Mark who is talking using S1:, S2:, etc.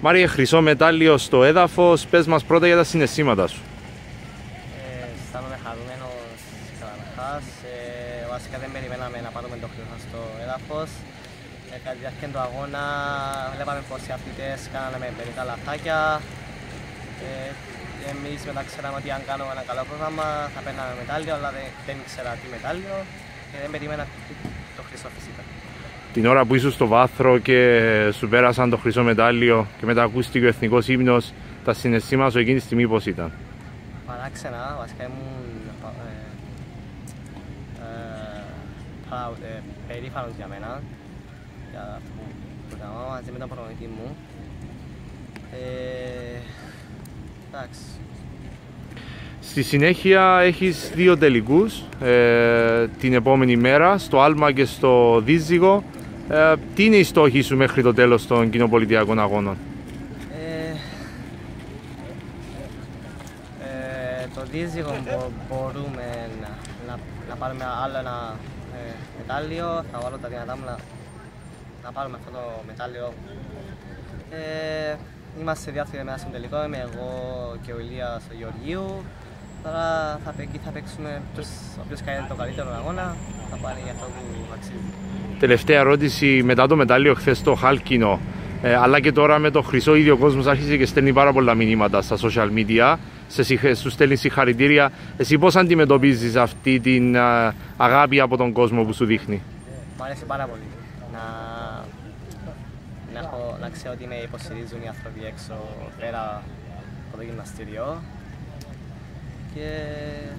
S1: Μάριε, χρυσό μετάλλιο στο έδαφος. Πες μας πρώτα για τα συναισθήματα σου.
S2: Ε, αισθάνομαι χαρούμενος καταρχάς. Ε, βασικά δεν περιμέναμε να πάρουμε το χρυσό στο έδαφος. Ε, κατά τη διάρκεια του αγώνα βλέπαμε πως οι αθλητές κάνανε μερικά λαθάκια. Ε, εμείς μετά ξέραμε ότι αν κάνουμε ένα καλό πρόγραμμα θα παίρναμε μετάλλιο, αλλά δεν, δεν ήξερα τι μετάλλιο και δεν περίμενα το χρυσό φυσικά.
S1: Την ώρα που ήσουν στο βάθρο και σου πέρασαν το χρυσό μετάλλιο και μετά ακούστηκε ο εθνικός ύμνος, τα συναισθήματα σου εκείνη τη στιγμή πώς ήταν;
S2: Παράξενα, βασικά ήμουν ε, ε, proud, ε, περήφανος για μένα, για αυτό που, που έκανα μαζί με τον προπονητή μου. Ε, εντάξει,
S1: Στη συνέχεια έχεις δύο τελικούς ε, την επόμενη μέρα, στο Άλμα και στο Δίζυγο. Ε, τι είναι η στόχη σου μέχρι το τέλος των κοινοπολιτιακών αγώνων;
S2: Ε, ε, το δίζυγο μπο- μπορούμε να, να, να πάρουμε άλλο ένα ε, μετάλλιο. Θα βάλω τα δυνατά μου να, να πάρουμε αυτό το μετάλλιο. Ε, είμαστε διάθετοι να στον τελικό. Είμαι εγώ και ο Ηλίας ο Γεωργίου. Τώρα θα, παί- εκεί θα παίξουμε ποιος, όποιος κάνει το καλύτερο αγώνα θα πάρει αυτό που αξίζει.
S1: Τελευταία ερώτηση μετά το μετάλλιο χθες στο Χάλκινο ε, αλλά και τώρα με το χρυσό ίδιο ο κόσμος άρχισε και στέλνει πάρα πολλά μηνύματα στα social media. Σε, συγχ- σου στέλνει συγχαρητήρια. Εσύ πώς αντιμετωπίζεις αυτή την α, αγάπη από τον κόσμο που σου δείχνει;
S2: Μ' αρέσει πάρα πολύ να, να, έχω, να ξέρω ότι με υποστηρίζουν οι άνθρωποι έξω πέρα από το γυμναστήριο και